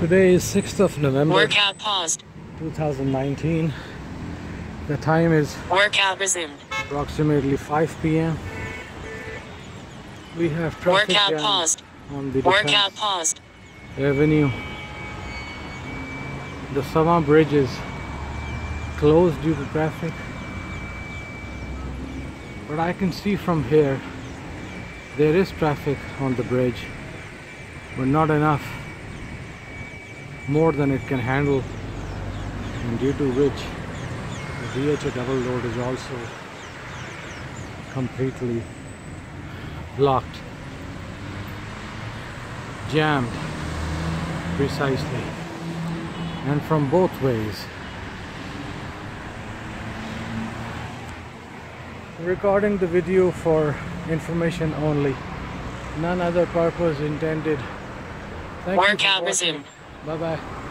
Today is 6th of November Workout paused. 2019. The time is Workout resumed. approximately 5 p.m. We have traffic Workout jam paused. on the Workout paused. Avenue. The Sama Bridge is closed due to traffic. But I can see from here there is traffic on the bridge, but not enough, more than it can handle, and due to which the DHA double load is also completely blocked, jammed precisely, and from both ways. Recording the video for information only, none other purpose intended. Thank Workout resumed. 拜拜。